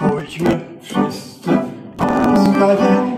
Chodźmy wszyscy do zdania.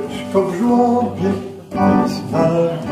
comme plus bien